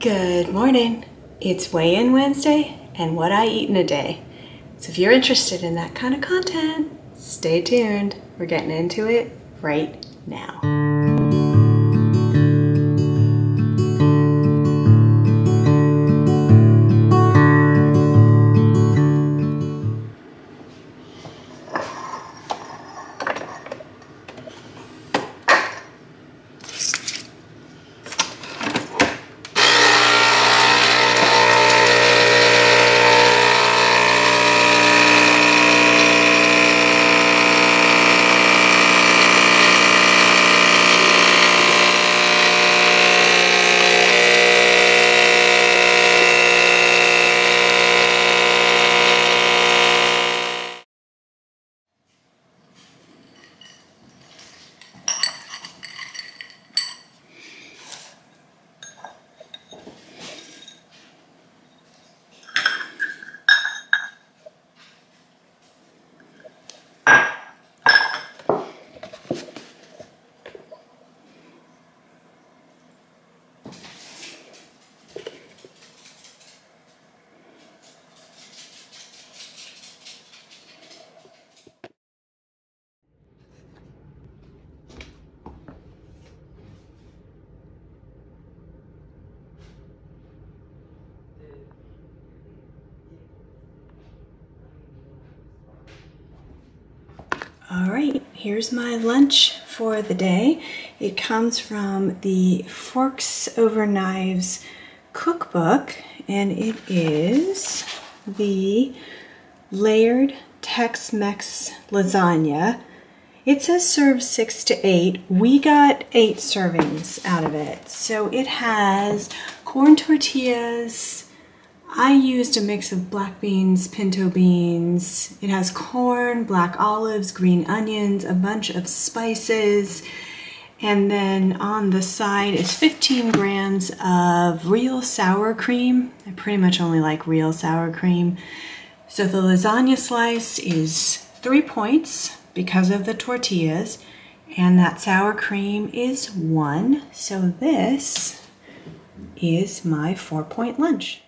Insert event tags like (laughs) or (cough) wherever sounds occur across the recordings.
Good morning. It's Weigh In Wednesday and what I eat in a day. So if you're interested in that kind of content, stay tuned. We're getting into it right now. All right, here's my lunch for the day. It comes from the Forks Over Knives cookbook, and it is the layered Tex-Mex lasagna. It says serve six to eight. We got eight servings out of it. So it has corn tortillas, I used a mix of black beans, pinto beans. It has corn, black olives, green onions, a bunch of spices. And then on the side is 15 grams of real sour cream. I pretty much only like real sour cream. So the lasagna slice is three points because of the tortillas. And that sour cream is one. So this is my four point lunch.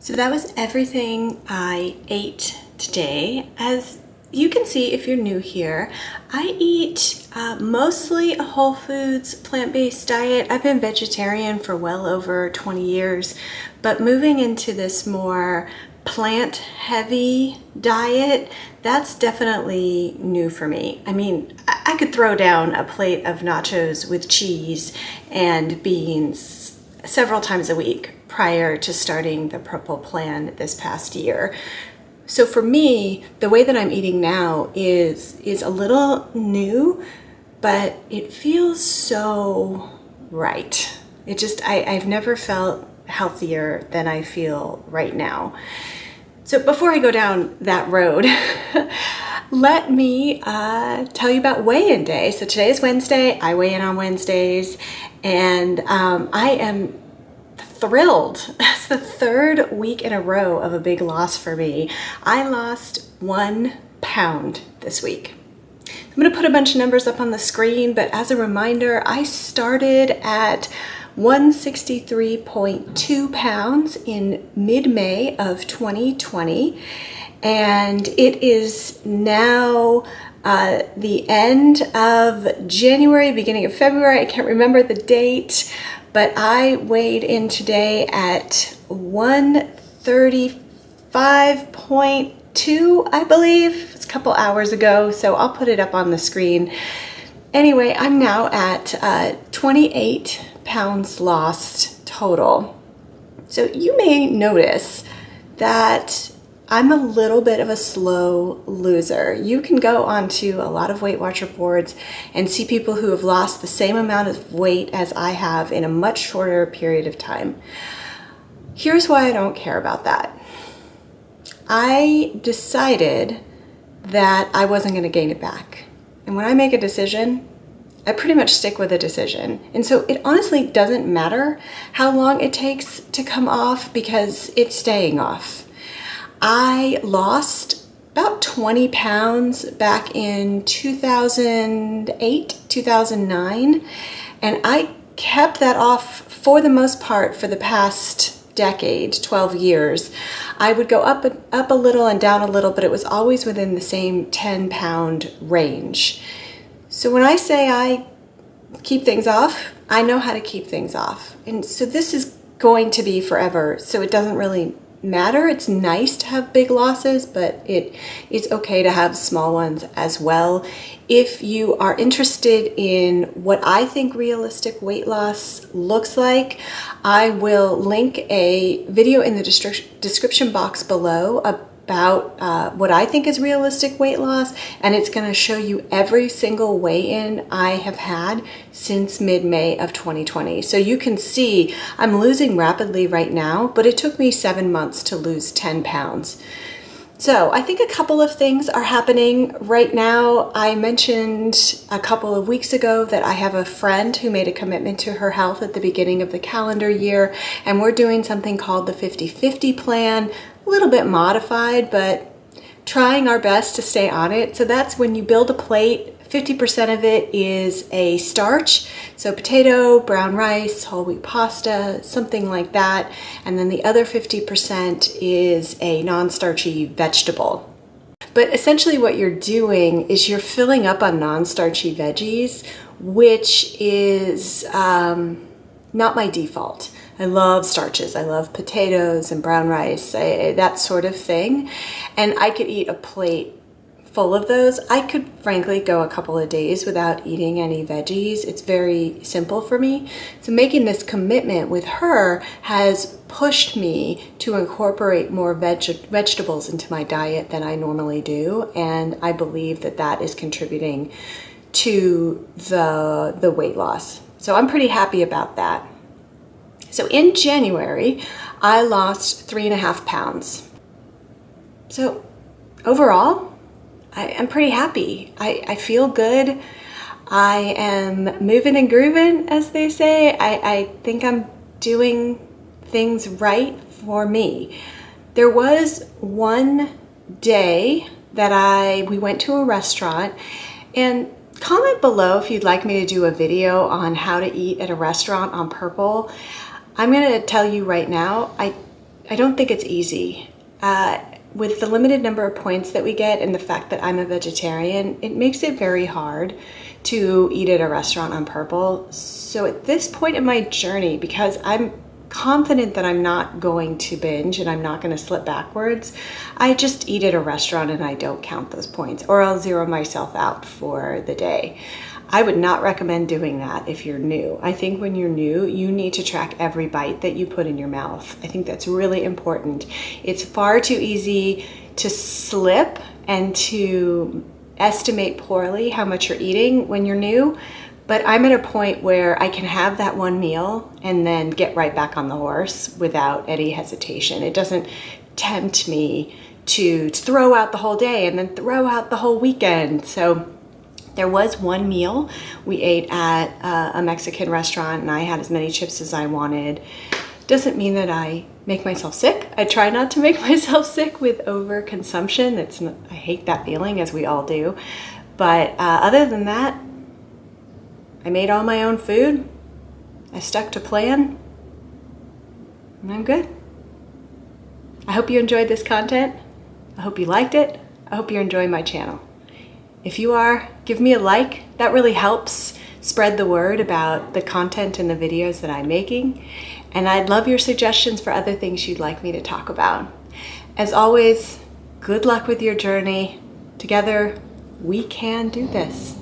So that was everything I ate today. As you can see if you're new here, I eat uh, mostly a whole foods plant-based diet. I've been vegetarian for well over 20 years, but moving into this more plant heavy diet, that's definitely new for me. I mean, I could throw down a plate of nachos with cheese and beans several times a week prior to starting the purple plan this past year. So for me, the way that I'm eating now is is a little new, but it feels so right. It just I, I've never felt healthier than I feel right now. So before I go down that road, (laughs) let me uh, tell you about weigh-in day. So today is Wednesday. I weigh in on Wednesdays, and um, I am thrilled. (laughs) That's the third week in a row of a big loss for me. I lost one pound this week. I'm gonna put a bunch of numbers up on the screen, but as a reminder, I started at 163.2 pounds in mid-May of 2020, and it is now uh, the end of January, beginning of February, I can't remember the date, but I weighed in today at 135.2, I believe. It's a couple hours ago, so I'll put it up on the screen. anyway, I'm now at uh, 28 pounds lost total. So you may notice that I'm a little bit of a slow loser. You can go onto a lot of Weight Watcher boards and see people who have lost the same amount of weight as I have in a much shorter period of time. Here's why I don't care about that. I decided that I wasn't going to gain it back. And when I make a decision, I pretty much stick with a decision. And so it honestly doesn't matter how long it takes to come off because it's staying off. I lost about 20 pounds back in 2008, 2009, and I kept that off for the most part for the past decade, 12 years. I would go up, up a little and down a little, but it was always within the same 10 pound range. So when I say I keep things off, I know how to keep things off. And so this is going to be forever. So it doesn't really matter. It's nice to have big losses, but it it's okay to have small ones as well. If you are interested in what I think realistic weight loss looks like, I will link a video in the description box below about uh, what I think is realistic weight loss, and it's going to show you every single weigh-in I have had since mid-May of 2020. So you can see I'm losing rapidly right now, but it took me seven months to lose 10 pounds. So I think a couple of things are happening right now. I mentioned a couple of weeks ago that I have a friend who made a commitment to her health at the beginning of the calendar year, and we're doing something called the 50-50 plan, a little bit modified, but trying our best to stay on it. So that's when you build a plate, 50% of it is a starch, so potato, brown rice, whole wheat pasta, something like that. And then the other 50% is a non-starchy vegetable. But essentially what you're doing is you're filling up on non-starchy veggies, which is um, not my default. I love starches. I love potatoes and brown rice, I, that sort of thing. And I could eat a plate full of those. I could frankly go a couple of days without eating any veggies. It's very simple for me. So making this commitment with her has pushed me to incorporate more veg vegetables into my diet than I normally do. And I believe that that is contributing to the, the weight loss. So I'm pretty happy about that. So in January, I lost three and a half pounds. So overall, I, am pretty happy. I, I feel good. I am moving and grooving, as they say. I, I think I'm doing things right for me. There was one day that I we went to a restaurant and comment below if you'd like me to do a video on how to eat at a restaurant on Purple. I'm going to tell you right now, I, I don't think it's easy. Uh, with the limited number of points that we get and the fact that I'm a vegetarian, it makes it very hard to eat at a restaurant on Purple. So at this point in my journey, because I'm confident that I'm not going to binge and I'm not going to slip backwards, I just eat at a restaurant and I don't count those points or I'll zero myself out for the day. I would not recommend doing that if you're new. I think when you're new, you need to track every bite that you put in your mouth. I think that's really important. It's far too easy to slip and to estimate poorly how much you're eating when you're new. But I'm at a point where I can have that one meal and then get right back on the horse without any hesitation. It doesn't tempt me to throw out the whole day and then throw out the whole weekend. So there was one meal we ate at uh, a Mexican restaurant and I had as many chips as I wanted. Doesn't mean that I make myself sick. I try not to make (laughs) myself sick with overconsumption. It's not, I hate that feeling as we all do. But uh, other than that, I made all my own food. I stuck to plan and I'm good. I hope you enjoyed this content. I hope you liked it. I hope you're enjoying my channel. If you are, give me a like. That really helps spread the word about the content and the videos that I'm making. And I'd love your suggestions for other things you'd like me to talk about. As always, good luck with your journey. Together, we can do this.